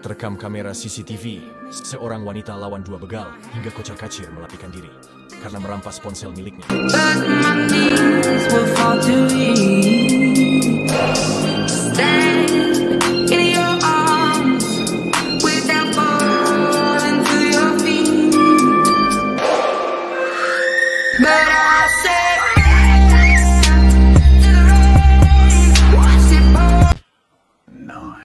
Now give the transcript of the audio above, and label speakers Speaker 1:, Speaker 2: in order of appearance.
Speaker 1: Terekam kamera CCTV, seorang wanita lawan dua begal hingga kocar kacir melarikan diri karena merampas ponsel miliknya.
Speaker 2: But